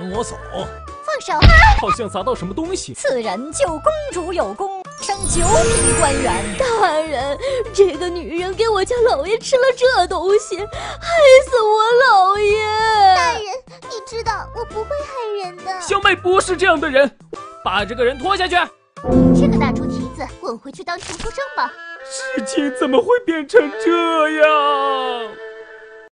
跟我走。放手。好像砸到什么东西。此人救公主有功升九品官员大人这个女人给我家老爷吃了这东西害死我老爷。大人你知道我不会害人的。小妹不是这样的人把这个人拖下去。这个大猪蹄子滚回去当穷书生吧。事情怎么会变成这样？